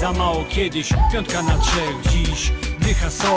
Za mało kiedyś, piątka na trzech dziś. Dycha so